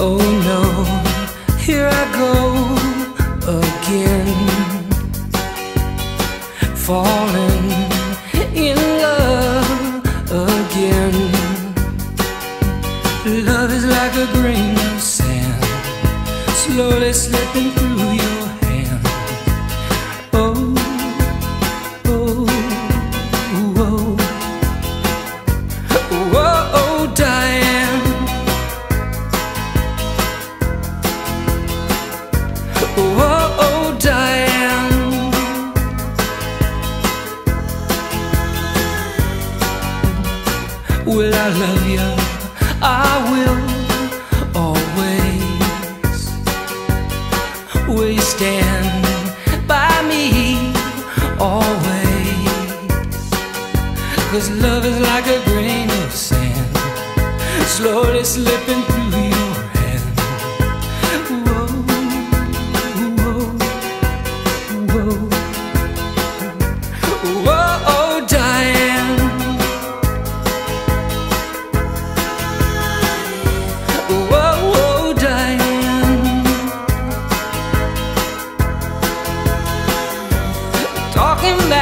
Oh no, here I go again, falling in love again. Love is like a grain of sand, slowly slipping through your Will I love you? I will always. Will you stand by me always? Cause love is like a grain of sand, slowly slipping through in the